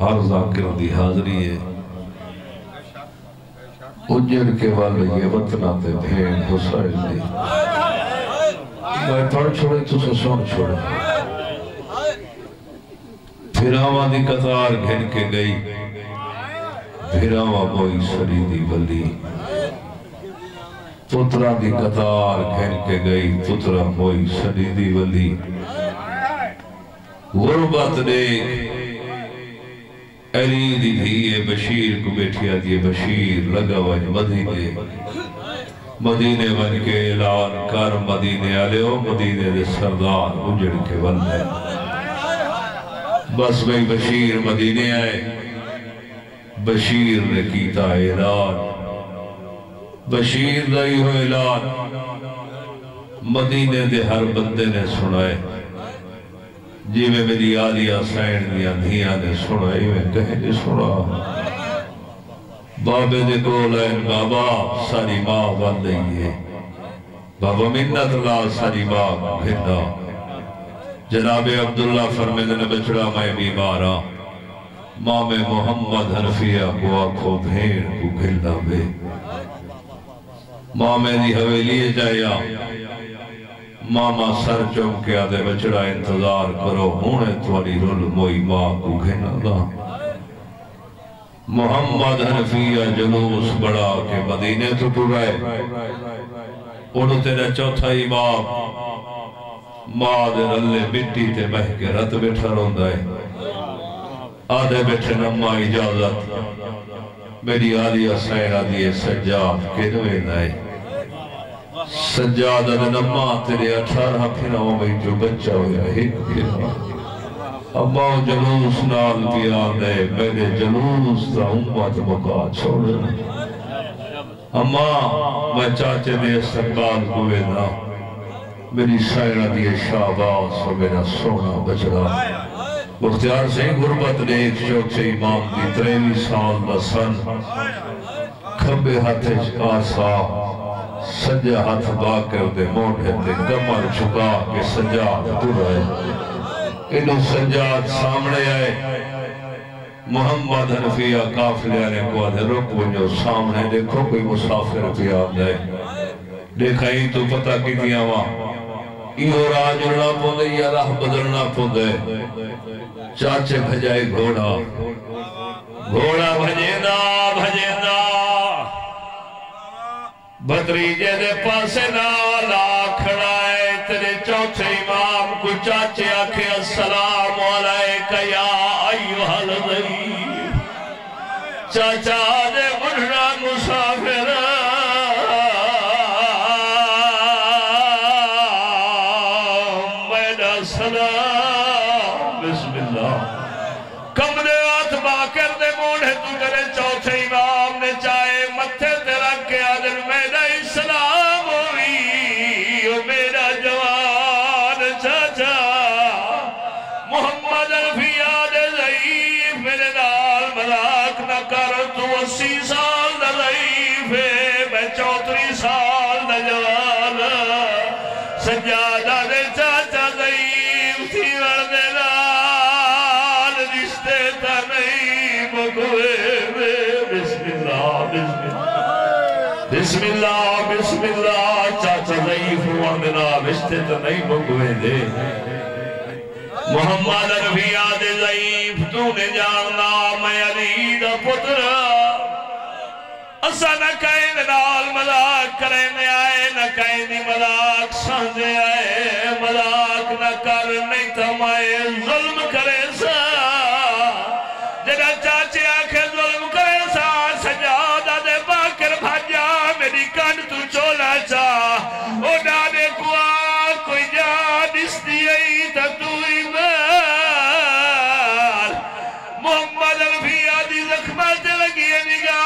ہر ذاکر دی حاضری ہے۔ اجر کے والے یہ وطنہ تے بھین حسائل دی میں پڑھ چھوڑے تو سے سن چھوڑے۔ پھر دی قطار گھن کے گئی۔ پھر کوئی سری دی بلی پترہ دی قطار گھن کے گئی پترہ کوئی سری دی بلی غربت دیکھ۔ علی دی دھیئے بشیر کو بیٹھیا دیئے بشیر لگا وجہ مدینے۔ مدینے بن کے اعلان کر مدینے آلے ہو، مدینے دے سردار اجڑ کے بندے بس بھئی بشیر مدینے آئے۔ بشیر نے کیتا اعلان بشیر دائی ہو اعلان مدینے دے ہر بندے نے سنائے۔ جی میں میری آلیہ سین دیا دھیاں نے سنائی میں کہیں نے سنا۔ بابے دے گولین بابا ساری ماں بن رہی ہے۔ بابا منت اللہ ساری ماں بھندا۔ جناب عبداللہ فرمیدے نے، بچڑا میں بیمارا ماں میں محمد حنفیہ کو آنکھو بھین کو گھلنا بے ماں میں دی حویلی جایا۔ ماما سر چمکے آدھے بچڑا انتظار کرو ہونے تواری رل موئی ماں کو گھنا دا محمد حنفیہ جلوس بڑا کے مدینے تو ٹورائے انہوں تیرے چوتھا امام، ماں دے رلے مٹی تے بہ کے رت بیٹھا رون دائے آدھے بیٹھے نمہ اجازت۔ میری آلیہ سینہ دیئے سجاد کے نوے دائے سجادہ دے نمہ تیرے اٹھارہ پھراؤں میں جو بچہ ہویا ہی پھرا اما جلوس نال پیار دے میرے جلوس تا امت مکا چھوڑے اما، میں چاچے دے استقبال ہوئے نا، میری سائرہ دیئے شاباس و میرا سونا بچڑا۔ مختیار سے غربت نے ایک شوق سے امام دی تریوی سال دا سن۔ کھبے ہاتھ آسا۔ سجا ہاتھ باکر دے موڑے دے گمر چھکا کے سجاد دور آئے انہوں سجاد سامنے آئے۔ محمد حنفیہ کافلے آنے کو آدھے رکو جو سامنے۔ دیکھو کوئی مسافر بھی پہ آدھے دیکھا ہی تو پتہ کی دیا وہاں ایو راج اڑنا پوندے، یا راہ بدلنا پوندے۔ چاچے بھجائے گھوڑا۔ گھوڑا بھجے نا بھجینا بھجینا بدریجے دے پاسے نالا کھڑائے تیرے چوتھے امام کو چاچے آکھے السلام علیکہ یا ایوہ الضعیف چاچا دے بڑھنا مسافر میرا سلام بسم اللہ کمرے ہاتھ باکر دے موڑے تو کرے چوتھے اسی سال نہ ضعیف ہے میں چوتری سال نہ جوان سجادہ دے چاچا ضعیف تھی وردے نال رشتے تا نہیں مگوے میں بسم اللہ بسم اللہ بسم اللہ بسم اللہ چاچا ضعیف وردے نال رشتے تا نہیں مگوے دے محمد رفیع دے ضعیف تو نے جاننا میں علی دا پتر اسا نہ کہیں نال مذاق کرنے آئے، نہ کہیں دی مذاق سانجے آئے۔ مذاق نہ کر، نہیں تمائے ظلم کرے سا۔ جنہ چاچے آکھے ظلم کرے سا سجادہ دے باکر بھاجا میری کن تو چولا چاہ او ڈانے کو آ کوئی جان اس دیئی تا تو ایمان محمد الفیہ دی زخمت لگی ہے نگاہ۔